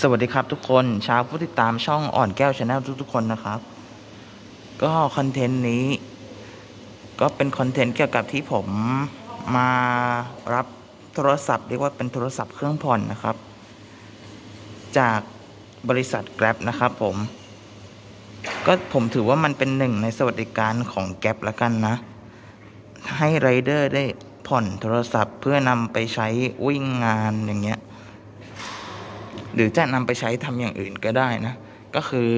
สวัสดีครับทุกคนชาวผู้ติดตามช่องอ่อนแก้ว Channel ทุก ๆ คนนะครับ ก็ content นี้ ก็เป็น content เกี่ยวกับที่ผมมารับโทรศัพท์เรียกว่าเป็นโทรศัพท์เครื่องผ่อนนะครับ จากบริษัท Grab นะครับผม ก็ผมถือว่ามันเป็นหนึ่งในสวัสดิการของ Grab ละกันนะ ให้ไรเดอร์ได้ผ่อนโทรศัพท์เพื่อนำไปใช้วิ่งงานอย่างเงี้ย หรือจะนำไปใช้ทำอย่างอื่นก็ได้นะ ก็คือ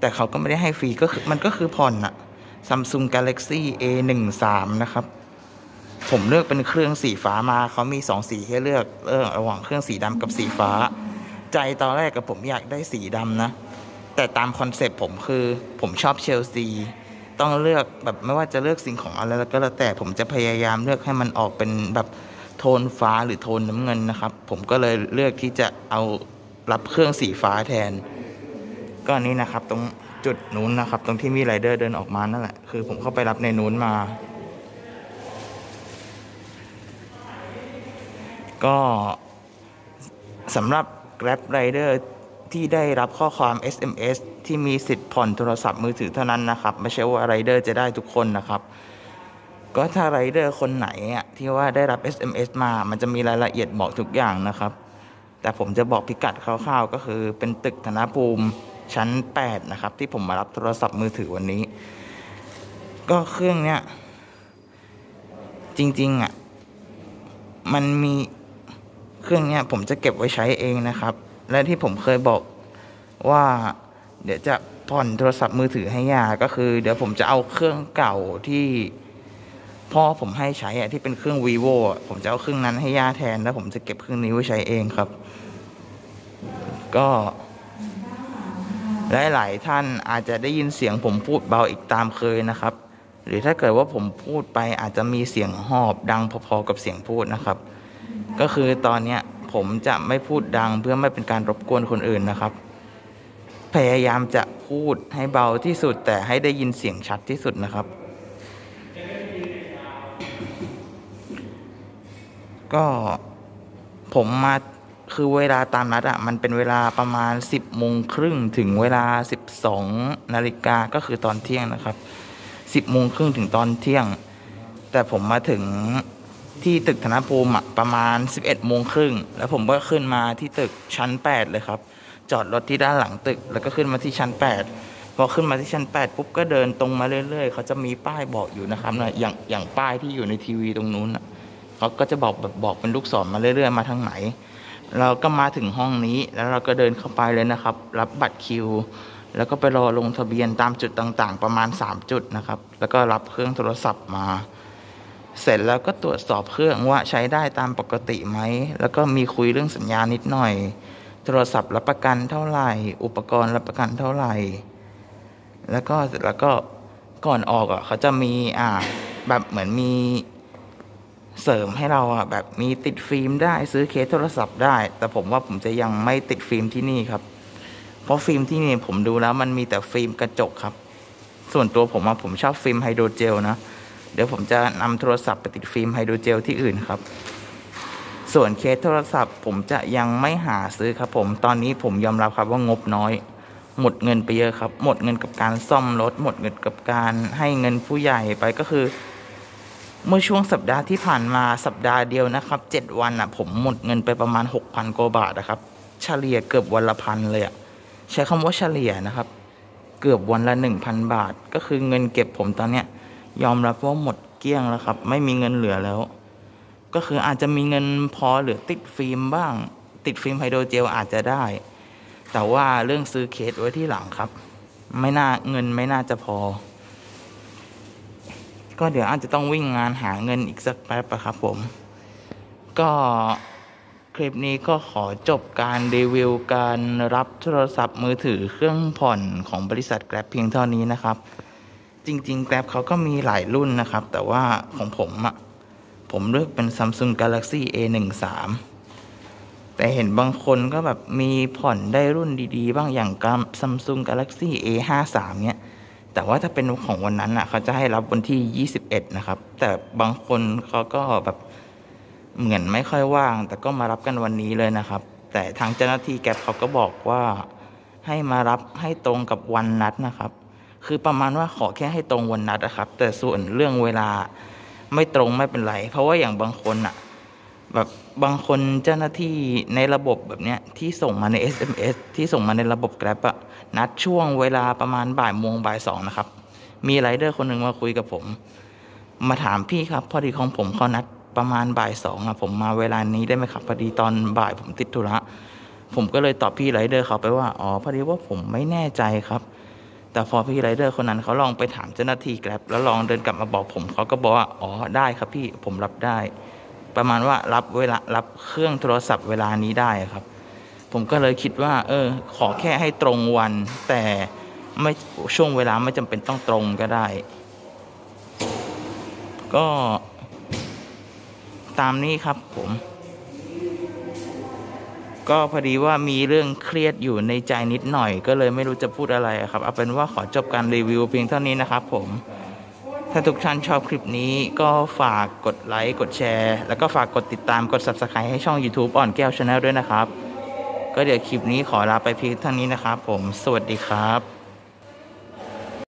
แต่เขาก็ไม่ได้ให้ฟรีก็คือมันก็คือผ่อนอะ Samsung Galaxy A 1 3นะครับ ผมเลือกเป็นเครื่องสีฟ้ามา เขามีสองสีให้เลือกเออระหว่างเครื่องสีดำกับสีฟ้า ใจตอนแรกกับผมอยากได้สีดำนะ แต่ตามคอนเซปต์ผมคือผมชอบเชลซี ต้องเลือกแบบไม่ว่าจะเลือกสิ่งของอะไรแล้วก็แล้วแต่ผมจะพยายามเลือกให้มันออกเป็นแบบ โทนฟ้าหรือโทนน้ำเงินนะครับ ผมก็เลยเลือกที่จะเอารับเครื่องสีฟ้าแทน ก็นี้นะครับตรงจุดนู้นนะครับ ตรงที่มีไรเดอร์เดินออกมานั่นแหละคือผมเข้าไปรับในนู้นมา ก็สำหรับ Grab Rider ที่ได้รับข้อความ SMS ที่มีสิทธิ์ผ่อนโทรศัพท์มือถือเท่านั้นนะครับ ไม่ใช่ว่าไรเดอร์จะได้ทุกคนนะครับ ก็ถ้าไรเดอร์คนไหนอะที่ว่าได้รับ SMS มา มันจะมีรายละเอียดบอกทุกอย่างนะครับ แต่ผมจะบอกพิกัดคร่าวๆ ก็คือเป็นตึกธนภูมิชั้น 8 นะครับ ที่ผมมารับโทรศัพท์มือถือวันนี้ ก็เครื่องเนี้ยจริงๆอะมันมีเครื่องเนี้ยผมจะเก็บไว้ใช้เองนะครับ และที่ผมเคยบอกว่า เดี๋ยวจะผ่อนโทรศัพท์มือถือให้ยาก็คือ เดี๋ยวผมจะเอาเครื่องเก่าที่ พ่อผมให้ใช้อะที่เป็นเครื่อง vivo ผมจะเอาเครื่องนั้นให้ย่าแทน แล้วผมจะเก็บเครื่องนี้ไว้ใช้เองครับ ก็หลายๆท่านอาจจะได้ยินเสียงผมพูดเบาอีกตามเคยนะครับ หรือถ้าเกิดว่าผมพูดไปอาจจะมีเสียงหอบดังพอๆกับเสียงพูดนะครับ ก็คือตอนเนี้ยผมจะไม่พูดดังเพื่อไม่เป็นการรบกวนคนอื่นนะครับ พยายามจะพูดให้เบาที่สุดแต่ให้ได้ยินเสียงชัดที่สุดนะครับ ก็ผมมาคือเวลาตามนัดอะมันเป็นเวลาประมาณ 10โมงครึ่งถึงเวลา 12นาฬิกาก็คือตอนเที่ยงนะครับ 10โมงครึ่งถึงตอนเที่ยง แต่ผมมาถึงที่ตึกธนภูมิอะประมาณ 11โมงครึ่งแล้วผมก็ขึ้นมาที่ตึกชั้น 8 เลยครับ จอดรถที่ด้านหลังตึก แล้วก็ขึ้นมาที่ชั้น 8 พอขึ้นมาที่ชั้น 8 ปุ๊บก็เดินตรงมาเรื่อยๆ เขาจะมีป้ายบอกอยู่นะครับนะอย่างอย่างป้ายที่อยู่ในทีวีตรงนู้นอะ เขาก็จะบอกแบบบอกเป็นลูกศรมาเรื่อยๆมาทางไหน เราก็มาถึงห้องนี้แล้วเราก็เดินเข้าไปเลยนะครับ รับบัตรคิว แล้วก็ไปรอลงทะเบียนตามจุดต่างๆ ประมาณ 3 จุดนะครับ แล้วก็รับเครื่องโทรศัพท์มา เสร็จแล้วก็ตรวจสอบเครื่องว่าใช้ได้ตามปกติไหมแล้วก็มีคุยเรื่องสัญญานิดหน่อย โทรศัพท์รับประกันเท่าไหร่ อุปกรณ์รับประกันเท่าไหร่ แล้วก็เสร็จแล้วก็ก่อนออกอะเขาจะมีอ่าแบบเหมือนมี เสริมให้เราอะแบบมีติดฟิล์มได้ซื้อเคสโทรศัพท์ได้ แต่ผมว่าผมจะยังไม่ติดฟิล์มที่นี่ครับ เพราะฟิล์มที่นี่ผมดูแล้วมันมีแต่ฟิล์มกระจกครับ ส่วนตัวผมอะผมชอบฟิล์ม hydrogel นะเดี๋ยวผมจะนำโทรศัพท์ไปติดฟิล์มไฮโดรเจลที่อื่นครับ ส่วนเคสโทรศัพท์ผมจะยังไม่หาซื้อครับ ผมตอนนี้ผมยอมรับครับว่างบน้อย หมดเงินไปเยอะครับ หมดเงินกับการซ่อมรถ หมดเงินกับการให้เงินผู้ใหญ่ไปก็คือ เมื่อช่วงสัปดาห์ที่ผ่านมาสัปดาห์เดียวนะครับเจ็ดวันอะผมหมดเงินไปประมาณหกพันกว่าบาทนะครับ เฉลี่ยเกือบวันละพันเลยอะใช้คำว่าเฉลี่ยนะครับ เกือบวันละหนึ่งพันบาท ก็คือเงินเก็บผมตอนเนี้ยยอมรับว่าหมดเกลี้ยงแล้วครับ ไม่มีเงินเหลือแล้ว ก็คืออาจจะมีเงินพอเหลือติดฟิล์มบ้าง ติดฟิล์มไฮโดรเจลอาจจะได้ แต่ว่าเรื่องซื้อเคสไว้ที่หลังครับ ไม่น่าเงินไม่น่าจะพอ ก็เดี๋ยวอาจจะต้องวิ่งงานหาเงินอีกสักแป๊บะครับผม ก็คลิปนี้ก็ขอจบการรีวิวการรับโทรศัพท์มือถือเครื่องผ่อนของบริษัทแกร็บเพียงเท่านี้นะครับ จริง ๆ Grab เขาก็มีหลายรุ่นนะครับ แต่ว่าของผมอะผมเลือกเป็น Samsung Galaxy A 1 3 แต่เห็นบางคนก็แบบมีผ่อนได้รุ่นดี ๆ บ้างอย่างกับ Samsung Galaxy A 5 3 เนี้ย แต่ว่าถ้าเป็นของวันนั้นอะ เขาจะให้รับวันที่ 21 นะครับ แต่บางคนเขาก็แบบเหมือนไม่ค่อยว่าง แต่ก็มารับกันวันนี้เลยนะครับ แต่ทางเจ้าหน้าที่แก๊ปเขาก็บอกว่าให้มารับให้ตรงกับวันนัดนะครับ คือประมาณว่าขอแค่ให้ตรงวันนัดนะครับ แต่ส่วนเรื่องเวลาไม่ตรงไม่เป็นไร เพราะว่าอย่างบางคนอะ แบบบางคนเจ้าหน้าที่ในระบบแบบเนี้ยที่ส่งมาใน SMS ที่ส่งมาในระบบแกร็บอะนัดช่วงเวลาประมาณบ่ายโมงบ่ายสองนะครับ มีไรเดอร์คนหนึ่งมาคุยกับผม มาถามพี่ครับ พอดีของผมเขานัดประมาณบ่ายสองอะผมมาเวลานี้ได้ไหมครับ พอดีตอนบ่ายผมติดธุระผมก็เลยตอบพี่ไรเดอร์เขาไปว่าอ๋อพอดีว่าผมไม่แน่ใจครับ แต่พอพี่ไรเดอร์คนนั้นเขาลองไปถามเจ้าหน้าที่แกร็บแล้วลองเดินกลับมาบอกผมเขาก็บอกว่าอ๋อได้ครับพี่ผมรับได้ ประมาณว่ารับเวลารับเครื่องโทรศัพท์เวลานี้ได้ครับ ผมก็เลยคิดว่า เออ ขอแค่ให้ตรงวัน แต่ไม่ช่วงเวลาไม่จำเป็นต้องตรงก็ได้ ก็ตามนี้ครับผม ก็พอดีว่ามีเรื่องเครียดอยู่ในใจนิดหน่อย ก็เลยไม่รู้จะพูดอะไรครับ เอาเป็นว่าขอจบการรีวิวเพียงเท่านี้นะครับผม ถ้าทุกท่านชอบคลิปนี้ก็ฝากกดไลค์กดแชร์ แล้วก็ฝากกดติดตามกด Subscribe ให้ช่อง YouTube อ่อนแก้วชาแนลด้วยนะครับ ก็เดี๋ยวคลิปนี้ขอลาไปเพียงเท่านี้นะครับผม สวัสดีครับ